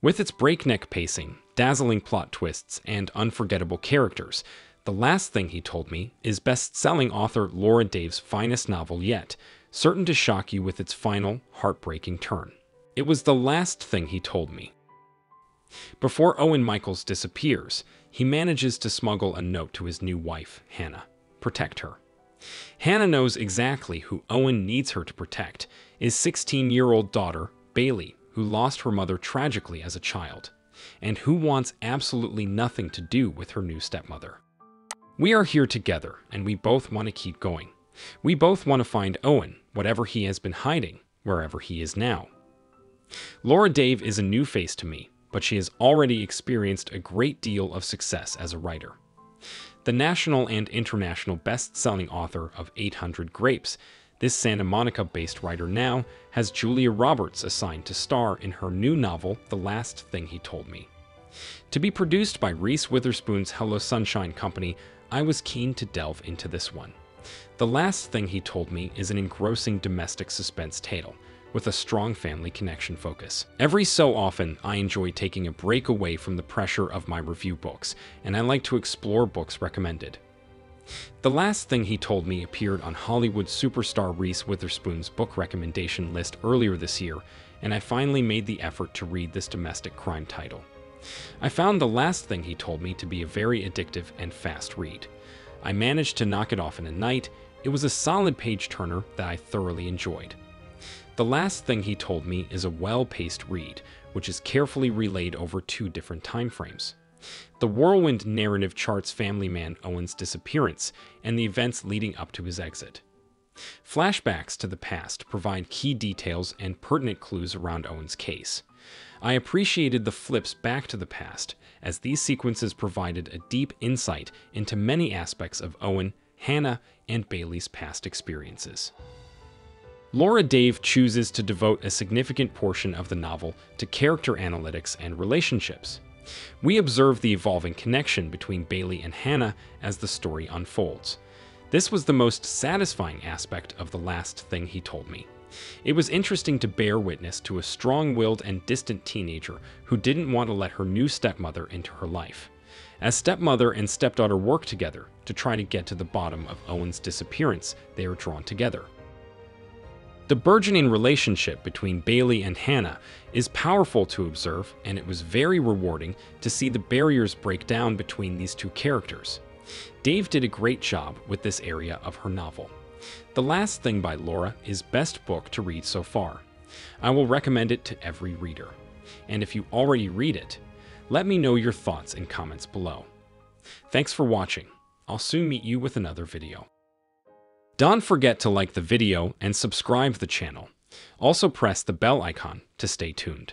With its breakneck pacing, dazzling plot twists, and unforgettable characters, The Last Thing He Told Me is best selling author Laura Dave's finest novel yet, certain to shock you with its final, heartbreaking turn. It was the last thing he told me. Before Owen Michaels disappears, he manages to smuggle a note to his new wife, Hannah. Protect her. Hannah knows exactly who Owen needs her to protect his 16 year old daughter, Bailey, who lost her mother tragically as a child, and who wants absolutely nothing to do with her new stepmother. We are here together, and we both want to keep going. We both want to find Owen, whatever he has been hiding, wherever he is now. Laura Dave is a new face to me, but she has already experienced a great deal of success as a writer. The national and international best selling author of 800 Grapes, this Santa Monica based writer now has Julia Roberts assigned to star in her new novel, The Last Thing He Told Me. To be produced by Reese Witherspoon's Hello Sunshine Company, I was keen to delve into this one. The Last Thing He Told Me is an engrossing domestic suspense tale with a strong family connection focus. Every so often, I enjoy taking a break away from the pressure of my review books, and I like to explore books recommended. The last thing he told me appeared on Hollywood superstar Reese Witherspoon's book recommendation list earlier this year, and I finally made the effort to read this domestic crime title. I found the last thing he told me to be a very addictive and fast read. I managed to knock it off in a night. It was a solid page turner that I thoroughly enjoyed. The last thing he told me is a well-paced read, which is carefully relayed over two different time frames. The whirlwind narrative charts family man Owen's disappearance and the events leading up to his exit. Flashbacks to the past provide key details and pertinent clues around Owen's case. I appreciated the flips back to the past, as these sequences provided a deep insight into many aspects of Owen, Hannah, and Bailey's past experiences. Laura Dave chooses to devote a significant portion of the novel to character analytics and relationships. We observe the evolving connection between Bailey and Hannah as the story unfolds. This was the most satisfying aspect of the last thing he told me. It was interesting to bear witness to a strong willed and distant teenager who didn't want to let her new stepmother into her life. As stepmother and stepdaughter work together to try to get to the bottom of Owen's disappearance, they are drawn together. The burgeoning relationship between Bailey and Hannah is powerful to observe, and it was very rewarding to see the barriers break down between these two characters. Dave did a great job with this area of her novel. The Last Thing by Laura is best book to read so far. I will recommend it to every reader. And if you already read it, let me know your thoughts in comments below. Thanks for watching. I'll soon meet you with another video. Don't forget to like the video and subscribe the channel. Also press the bell icon to stay tuned.